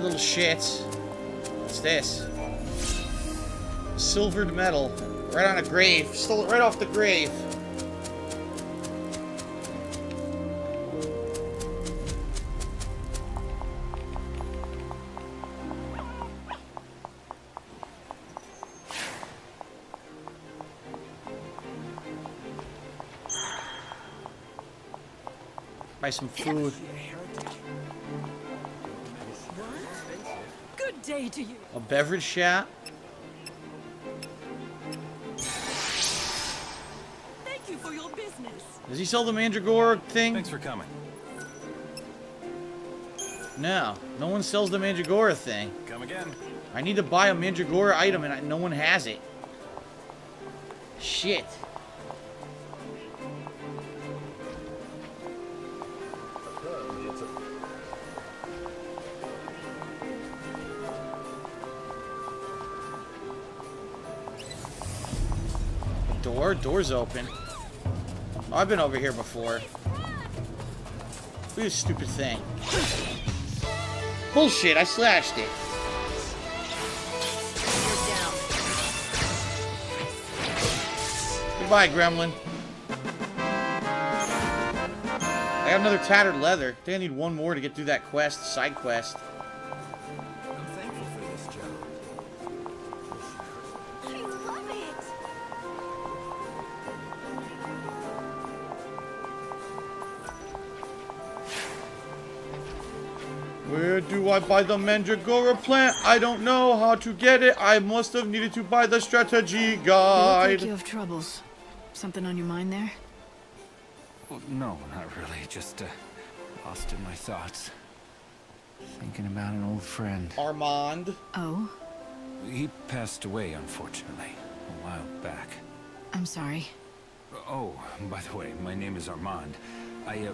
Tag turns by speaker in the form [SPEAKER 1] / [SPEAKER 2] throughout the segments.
[SPEAKER 1] little shit. What's this? Silvered metal. Right on a grave. Stole it right off the grave. Buy some food.
[SPEAKER 2] Day to you.
[SPEAKER 1] A beverage shop.
[SPEAKER 2] Thank you for your business.
[SPEAKER 1] Does he sell the Mandragora thing?
[SPEAKER 3] Thanks for coming.
[SPEAKER 1] No. No one sells the Mandragora thing.
[SPEAKER 3] Come again.
[SPEAKER 1] I need to buy a Mandragora item and I, no one has it. Shit. Door? Door's open. Oh, I've been over here before. Look this stupid thing. Bullshit, I slashed it. Goodbye, Gremlin. I got another tattered leather. I think I need one more to get through that quest, side quest. Where do I buy the Mandragora plant? I don't know how to get it. I must have needed to buy the strategy
[SPEAKER 4] You look
[SPEAKER 1] guide.
[SPEAKER 4] like you have troubles. Something on your mind there?
[SPEAKER 3] Well, no, not really. Just uh, lost in my thoughts. Thinking about an old friend.
[SPEAKER 1] Armand.
[SPEAKER 4] Oh,
[SPEAKER 3] He passed away, unfortunately, a while back.
[SPEAKER 4] I'm sorry.
[SPEAKER 3] Oh, by the way, my name is Armand. I, uh,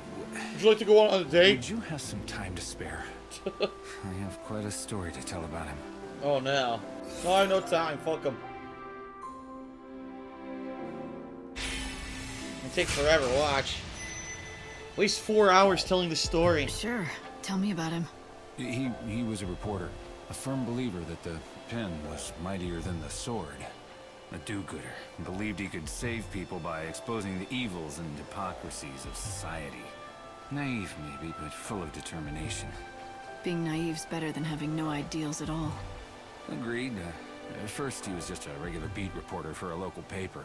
[SPEAKER 1] Would you like to go on a date?
[SPEAKER 3] would you have some time to spare? I have quite a story to tell about him.
[SPEAKER 1] Oh no. No, I have no time. Fuck him. It takes forever. Watch. At least four hours telling the story.
[SPEAKER 4] Sure. Tell me about him.
[SPEAKER 3] He, he was a reporter, a firm believer that the pen was mightier than the sword. A do-gooder, believed he could save people by exposing the evils and hypocrisies of society. Naive, maybe, but full of determination.
[SPEAKER 4] Being naive's better than having no ideals at all.
[SPEAKER 3] Agreed. Uh, at first, he was just a regular beat reporter for a local paper.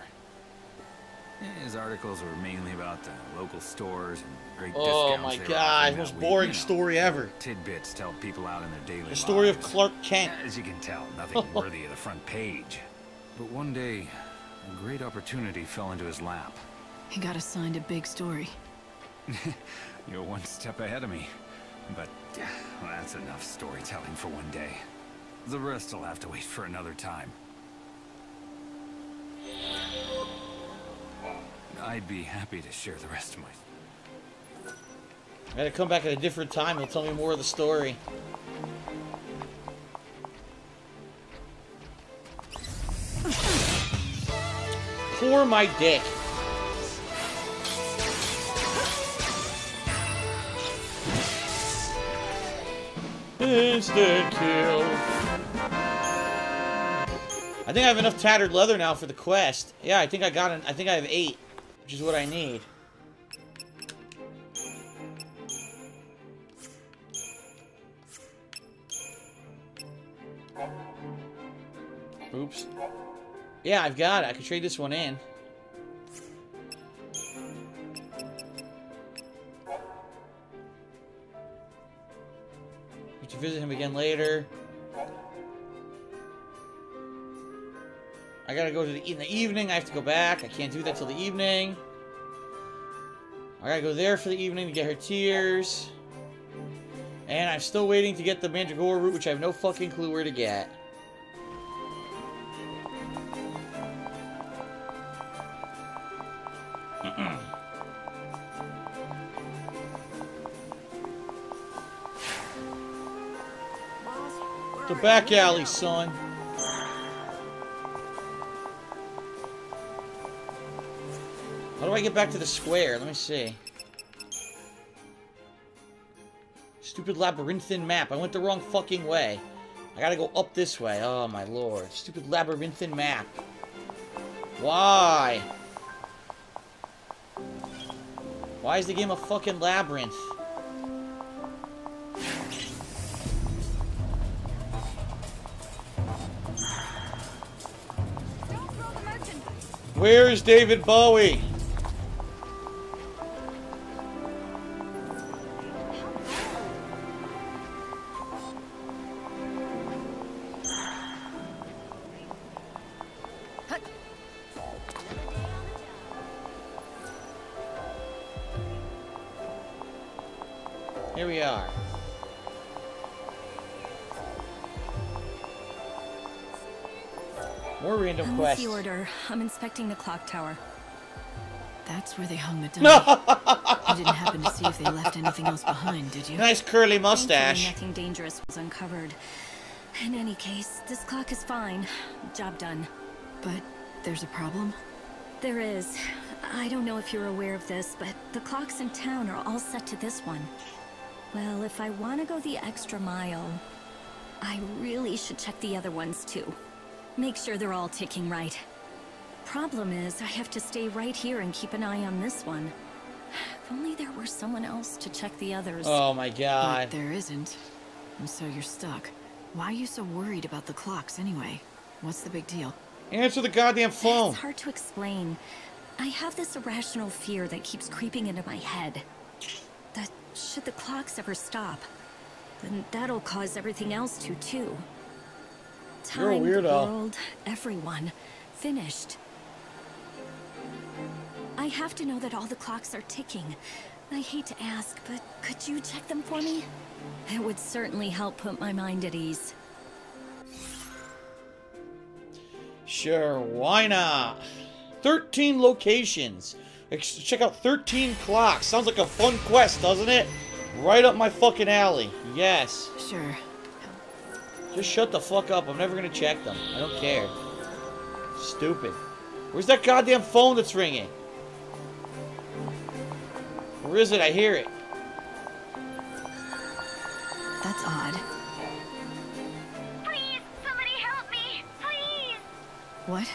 [SPEAKER 3] His articles were mainly about the local stores and great
[SPEAKER 1] Oh
[SPEAKER 3] discounts
[SPEAKER 1] my
[SPEAKER 3] they
[SPEAKER 1] God,
[SPEAKER 3] offering
[SPEAKER 1] most boring
[SPEAKER 3] You know,
[SPEAKER 1] story ever.
[SPEAKER 3] Tidbits tell people out in their daily
[SPEAKER 1] The story of. Clark Kent.
[SPEAKER 3] As you can tell, nothing worthy of the front page. But one day, a great opportunity fell into his lap.
[SPEAKER 4] He got assigned a big story.
[SPEAKER 3] You're one step ahead of me. But well, that's enough storytelling for one day. The rest will have to wait for another time. I'd be happy to share the rest of my...
[SPEAKER 1] I gotta come back at a different time. He'll tell me more of the story. My dick. Instant kill. I think I have enough tattered leather now for the quest. Yeah, I think I got an. I think I have eight, which is what I need. Oops. Yeah, I've got it. I could trade this one in. Need to visit him again later. I gotta go to the in the evening. I have to go back. I can't do that till the evening. I gotta go there for the evening to get her tears. And I'm still waiting to get the Mandragora root, which I have no fucking clue where to get. The back alley, son. How do I get back to the square? Let me see. Stupid labyrinthine map. I went the wrong fucking way. I gotta go up this way. Oh my lord. Stupid labyrinthine map. Why? Why is the game a fucking labyrinth?
[SPEAKER 2] Merchandise.
[SPEAKER 1] Where is David Bowie? Here we are. More random
[SPEAKER 5] I'm with the order. I'm inspecting the clock tower.
[SPEAKER 4] That's where they hung the dummy.
[SPEAKER 1] No!
[SPEAKER 4] You didn't happen to see if they left anything else behind, did you?
[SPEAKER 1] nice curly
[SPEAKER 5] Thankfully,
[SPEAKER 1] mustache.
[SPEAKER 5] nothing dangerous was uncovered. In any case, this clock is fine. Job done.
[SPEAKER 4] But there's a problem?
[SPEAKER 5] There is. I don't know if you're aware of this, but the clocks in town are all set to this one. Well, if I want to go the extra mile, I really should check the other ones too. Make sure they're all ticking right. Problem is, I have to stay right here and keep an eye on this one. If only there were someone else to check the others.
[SPEAKER 1] Oh my
[SPEAKER 4] But
[SPEAKER 1] god.
[SPEAKER 4] there isn't. And so you're stuck. Why are you so worried about the clocks anyway? What's the big deal?
[SPEAKER 1] Answer the goddamn phone.
[SPEAKER 5] It's hard to explain. I have this irrational fear that keeps creeping into my head. That should the clocks ever stop, then that'll cause everything else to too.
[SPEAKER 1] You're a
[SPEAKER 5] Time, the
[SPEAKER 1] weirdo.
[SPEAKER 5] world, everyone. Finished. I have to know that all the clocks are ticking. I hate to ask, but could you check them for me? It would certainly help put my mind at ease.
[SPEAKER 1] Sure, why not? 13 locations. Check out 13 clocks. Sounds like a fun quest, doesn't it? Right up my fucking alley. Yes.
[SPEAKER 4] Sure.
[SPEAKER 1] Just shut the fuck up. I'm never gonna check them. I don't care. Stupid. Where's that goddamn phone that's ringing? Where is it? I hear it.
[SPEAKER 4] That's odd.
[SPEAKER 2] Please, somebody help me. Please.
[SPEAKER 4] What?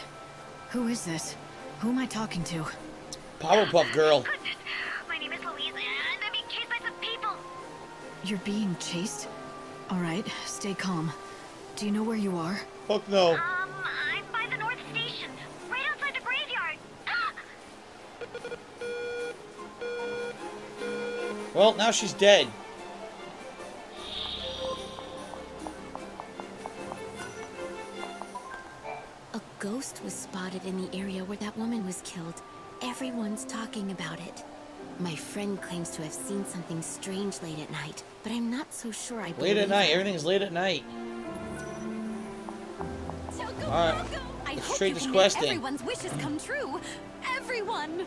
[SPEAKER 4] Who is this? Who am I talking to?
[SPEAKER 1] Powerpuff Girl.
[SPEAKER 2] My name is Louise, and I'm being chased by some people.
[SPEAKER 4] You're being chased? Alright, stay calm. Do you know where you are?
[SPEAKER 1] Fuck no.
[SPEAKER 2] Um, I'm by the North Station, right outside the graveyard.
[SPEAKER 1] Well, now she's dead.
[SPEAKER 6] A ghost was spotted in the area where that woman was killed. Everyone's talking about it. My friend claims to have seen something strange late at night, but I'm not so sure I believe.
[SPEAKER 1] Late
[SPEAKER 6] believe
[SPEAKER 1] at night. Everything's late at night. Alright,
[SPEAKER 2] I
[SPEAKER 1] let's
[SPEAKER 2] hope
[SPEAKER 1] trade this quest in.
[SPEAKER 2] everyone's wishes come true. Everyone.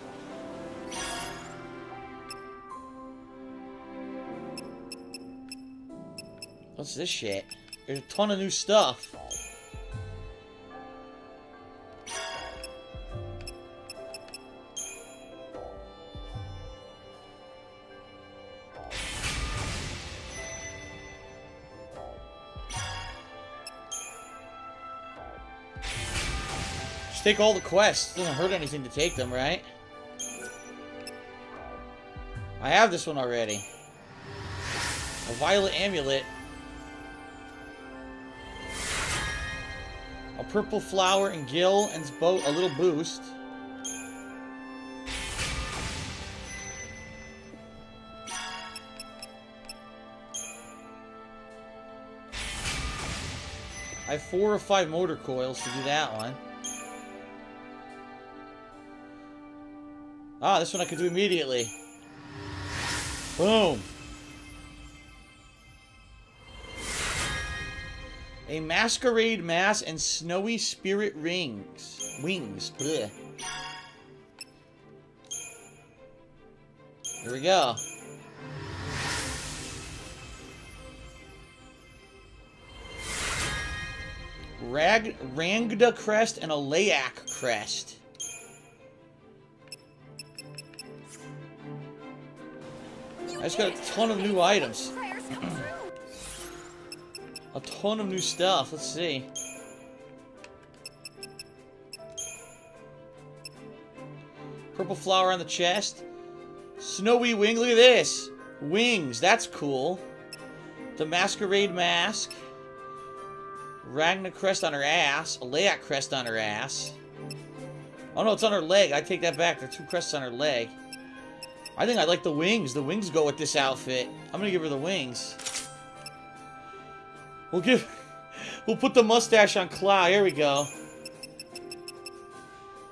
[SPEAKER 1] What's this shit? There's a ton of new stuff. Just take all the quests. Doesn't hurt anything to take them, right? I have this one already. A violet amulet. A purple flower and gill and boat a little boost. I have four or five motor coils to do that one. Ah, this one I could do immediately. Boom. A masquerade mass and snowy spirit rings. Wings. Blech. Here we go. Rag Rangda crest and a Layak crest. I just got a ton of new items. A ton of new stuff. Let's see. Purple flower on the chest. Snowy wing. Look at this. Wings. That's cool. The masquerade mask. Ragna crest on her ass. A Layak crest on her ass. Oh no, it's on her leg. I take that back. There are two crests on her leg. I think I like the wings. The wings go with this outfit. I'm gonna give her the wings. We'll give... We'll put the mustache on Cloud. Here we go.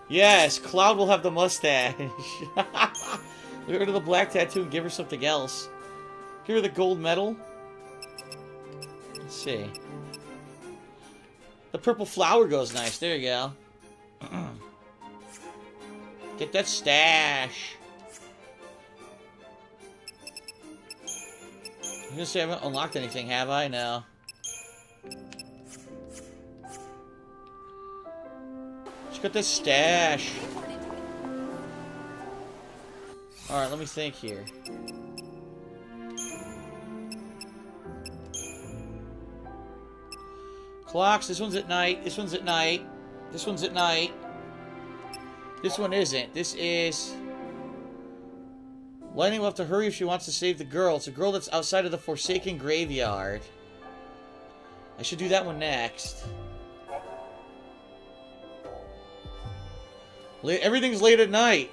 [SPEAKER 1] Yes, Cloud will have the mustache. Get rid of the black tattoo and give her something else. Give her the gold medal. Let's see. The purple flower goes nice. There you go. Get that stash. Gonna say I haven't unlocked anything, have I? No. Just got this stash. Alright, let me think here. Clocks, this one's at night, this one's at night, this one's at night. This one isn't. This is... Lightning will have to hurry if she wants to save the girl. It's a girl that's outside of the Forsaken Graveyard. I should do that one next. Everything's late at night.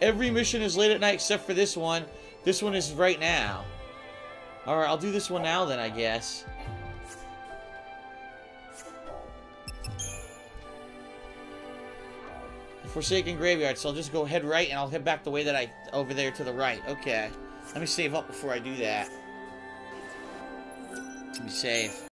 [SPEAKER 1] Every mission is late at night except for this one. This one is right now. Alright, I'll do this one now then, I guess. Forsaken Graveyard, so I'll just go head right and I'll head back the way that I... over there to the right. Okay. Let me save up before I do that. Let me save.